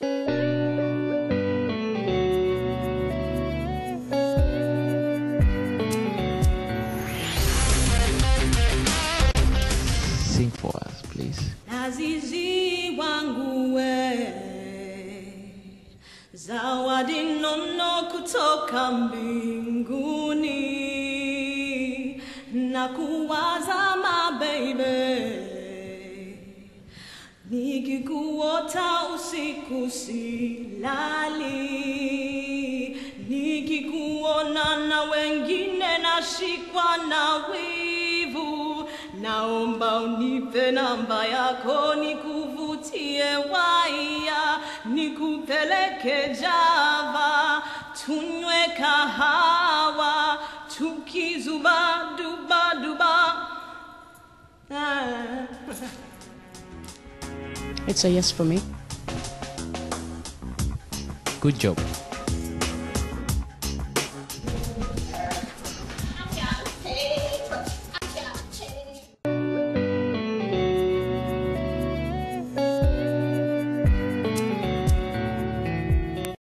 Sing for us, please. Zawadi nono kutoka mbinguni na nikikuota usiku silali. Nikikuona na wengine nashikwa na wivu. Naomba unipe namba yako nikuvutie waia nikupeleke java. Tunywe kahawa. Tukizuba It's a yes for me. Good job.